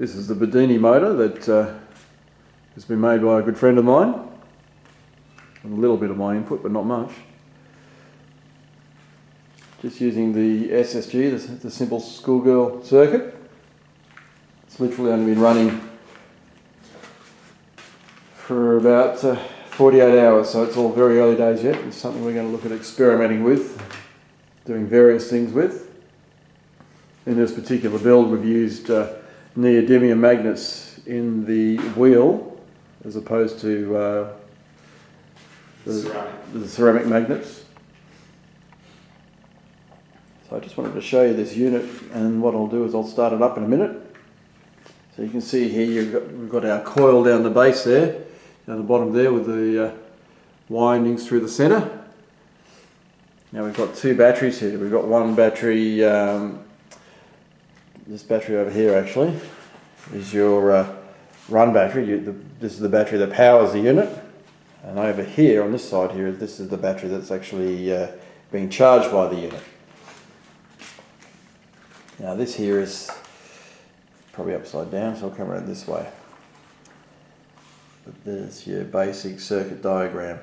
This is the Bedini motor that uh, has been made by a good friend of mine. A little bit of my input, but not much. Just using the SSG, the, the simple schoolgirl circuit. It's literally only been running for about uh, 48 hours, so it's all very early days yet. It's something we're going to look at experimenting with, doing various things with. In this particular build, we've used uh, neodymium magnets in the wheel as opposed to uh, the, Ceramic. the ceramic magnets. So I just wanted to show you this unit, and what I'll do is I'll start it up in a minute. So you can see here you've got, we've got our coil down the base there, down the bottom there with the uh, windings through the centre. Now we've got two batteries here. We've got one battery, um, this battery over here actually, is your uh, run battery. You, the, this is the battery that powers the unit. And over here on this side here, this is the battery that's actually uh, being charged by the unit. Now this here is probably upside down, so I'll come around this way. But there's your basic circuit diagram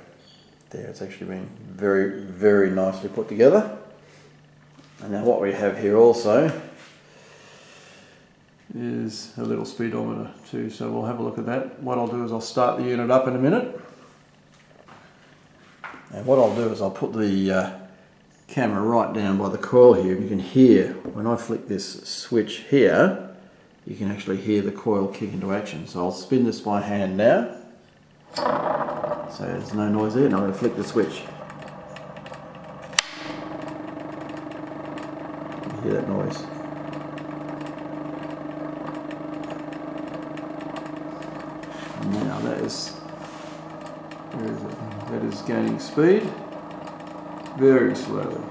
there. It's actually been very, very nicely put together. And now what we have here also is a little speedometer too, so we'll have a look at that. What I'll do is I'll start the unit up in a minute. And what I'll do is I'll put the uh, camera right down by the coil here. You can hear when I flick this switch here you can actually hear the coil kick into action. So I'll spin this by hand now. So there's no noise there and I'm going to flick the switch. You hear that noise now that is where is it? that is gaining speed very slowly.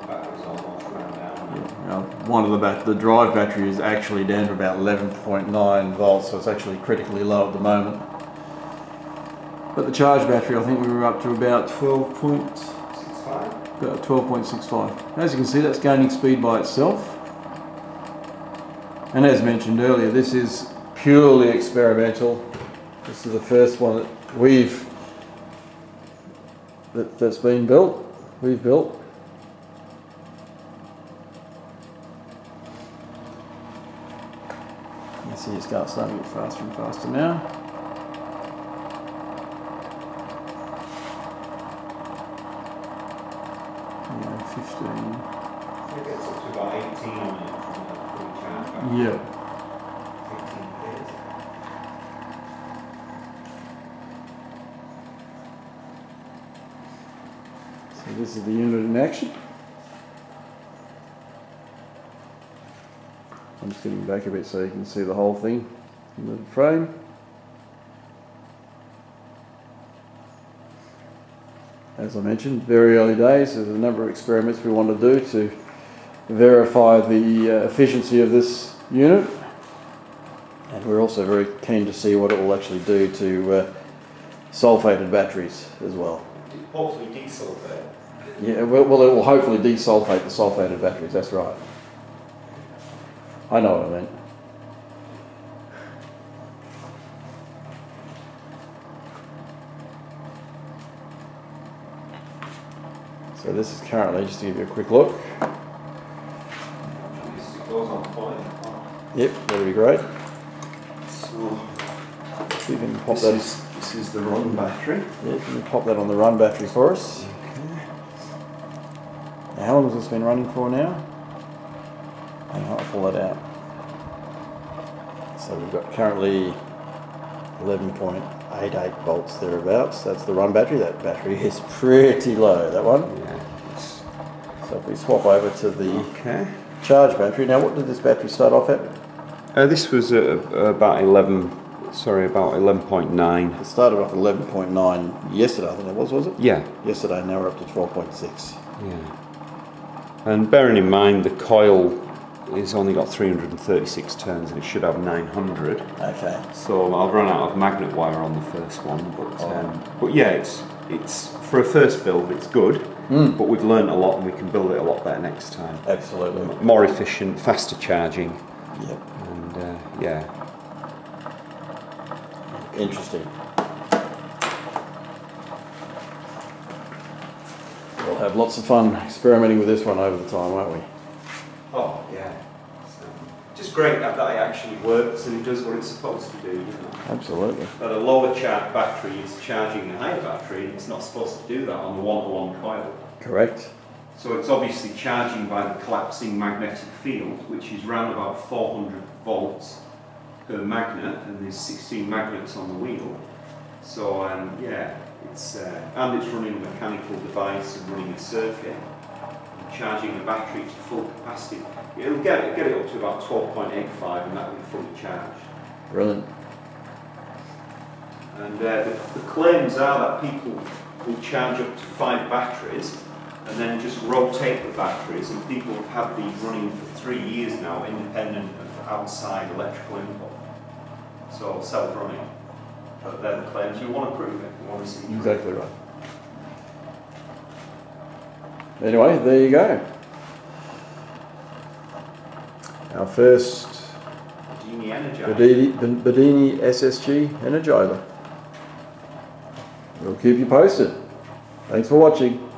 The battery's almost run down. Now, one of the bat- the drive battery is actually down to about 11.9 volts, so it's actually critically low at the moment. But the charge battery, I think we were up to about 12 point, Six five? about 12.65. As you can see, that's gaining speed by itself. And as mentioned earlier, this is purely experimental. This is the first one that we've that, that's been built. We've built. You see it's starting to get faster and faster now. Yeah, 15. I think it's up to about eighteen on it Yeah. So this is the unit in action. I'm just getting back a bit so you can see the whole thing in the frame. As I mentioned, very early days. There's a number of experiments we want to do to verify the uh, efficiency of this unit. And we're also very keen to see what it will actually do to uh, sulfated batteries as well. Hopefully desulfate. Yeah, well, well, it will hopefully desulfate the sulfated batteries, that's right. I know what I meant. So this is currently, just to give you a quick look. This on point. Yep, that'll be great. So you can pop this that, is, this is the run battery. yeah, you can pop that on the run battery for us. Now, how long has this been running for now? Hang on, I'll pull that out. So we've got currently 11.88 volts thereabouts. That's the run battery. That battery is pretty low, that one. Yeah. So if we swap over to the Okay. Charge battery. Now, what did this battery start off at? Uh, this was uh, about 11, sorry, about 11.9. It started off 11.9 yesterday, I think it was, was it? Yeah, Yesterday, now we're up to 12.6. yeah. And bearing in mind the coil is only got 336 turns and it should have 900. Okay. So I've run out of magnet wire on the first one, but um, but yeah, it's it's for a first build, it's good, Mm. but we've learned a lot and we can build it a lot better next time. Absolutely. More efficient, faster charging, Yep. and uh, yeah, Interesting. We'll have lots of fun experimenting with this one over the time, won't we? Oh, yeah. Just great that, that it actually works and it does what it's supposed to do. You know? Absolutely. But a lower charge battery is charging a higher battery and it's not supposed to do that on the one-to-one coil. Correct. So it's obviously charging by the collapsing magnetic field, which is round about 400 volts per magnet, and there's 16 magnets on the wheel. So um, yeah, it's uh, and it's running a mechanical device and running a circuit, charging the battery to full capacity. It'll get it, get it up to about 12.85, and that will be fully charged. Brilliant. And uh, the, the claims are that people will charge up to five batteries and then just rotate the batteries. And people have had these running for three years now, independent of outside electrical input. So self-running. But they're the claims. You want to prove it. We want to see. Exactly right. Anyway, there you go. Our first Energizer. Bedini, Bedini SSG Energizer. We'll keep you posted. Thanks for watching.